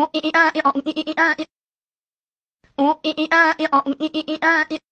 おいいい。おいい。おいいい。おいい。